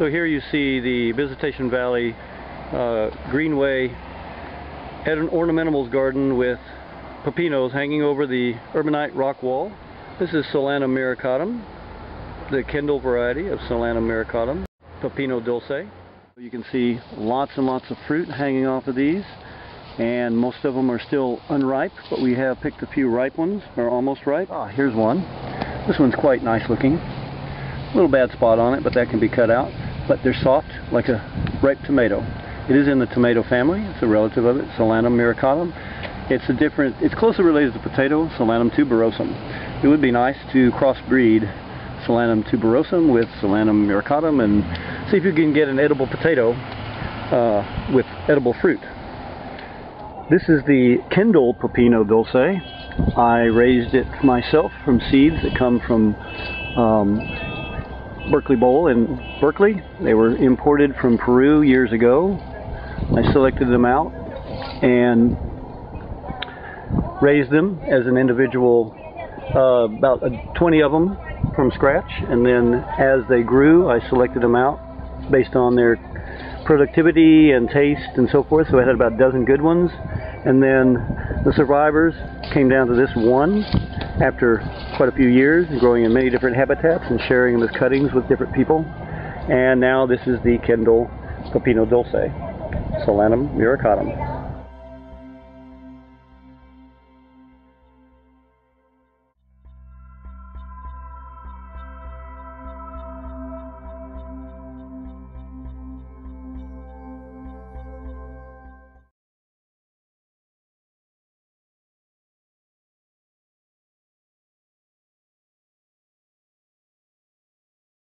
So here you see the Visitacion Valley uh, Greenway at an Ornamedibles garden with pepinos hanging over the urbanite rock wall. This is Solanum muricatum, the Kendall variety of Solanum muricatum, Pepino dulce. You can see lots and lots of fruit hanging off of these and most of them are still unripe but we have picked a few ripe ones, or almost ripe. Ah, here's one. This one's quite nice looking. A little bad spot on it but that can be cut out but they're soft like a ripe tomato. It is in the tomato family. It's a relative of it, Solanum muricatum. It's a different, it's closely related to potato, Solanum tuberosum. It would be nice to crossbreed Solanum tuberosum with Solanum muricatum and see if you can get an edible potato uh, with edible fruit. This is the Kendall Pepino Dulce. I raised it myself from seeds that come from um, Berkeley Bowl in Berkeley. They were imported from Peru years ago. I selected them out and raised them as an individual, uh, about 20 of them from scratch. And then as they grew, I selected them out based on their productivity and taste and so forth. So I had about a dozen good ones. And then the survivors came down to this one after quite a few years, growing in many different habitats and sharing them as cuttings with different people. And now this is the Kendall Pepino Dulce, Solanum muricatum.